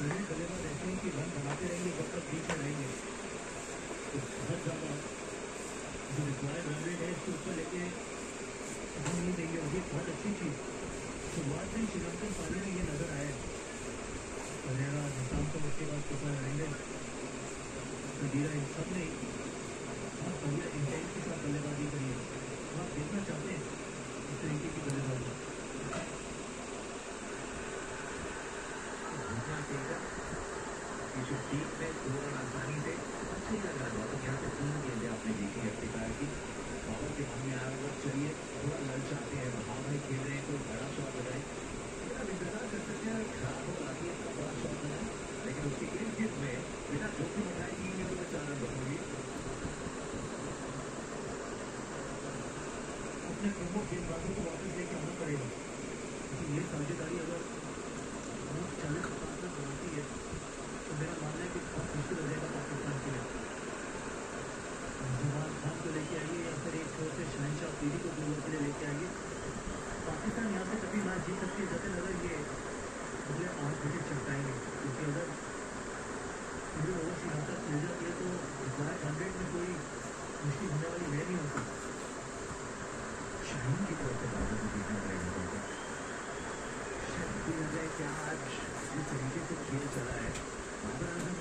पहले बल्लेबाज ऐसे हैं कि रन बनाते रहेंगे जब तक बीच में रहेंगे तो बहुत ज़्यादा जो रिक्वायर्ड रन है इसके ऊपर लेके नहीं देंगे और ये बहुत अच्छी चीज़ शुरुआत में श्रीलंकन पानी में ये नज़र आया परेरा निज़ाम तो उसके बाद रैंडल सदीरा इन सबने बहुत बढ़िया इंटेंट के साथ बल्लेबाजी करी है आप देखना चाहते हैं इस तरीके की बल्लेबाजी लगाए लेकिन उसकी इर्द गिर्द में बिना जोखिम उठाए तीन अपने प्रमुख गेंदबाजों को वापस लेके आना पड़ेगा। ये साझेदारी अगर चालीस पचास में बनाती है तो मेरा मानना है कि बहुत मुश्किल हो जाएगा पाकिस्तान के लिए जवान खान को लेके आइए या फिर एक छोटे शहनशाह पीढ़ी को दो ओवर के लिए लेके आइए पाकिस्तान यहाँ से कभी मैच जीत सकती है जतिन अगर ये अगले आठ विकेट चमकाएँगे। क्योंकि अगर पूरे ओवर से यहाँ तक मिल जाती है तो रिक्वायर्ड हंड्रेड में कोई मुश्किल होने वाली है नहीं होती। शाहीन की तरफ़ से बाजू को। देखना पड़ेगा शायद हो जाए क्या आज जिस तरीके से खेल चला है। बाबर आज़म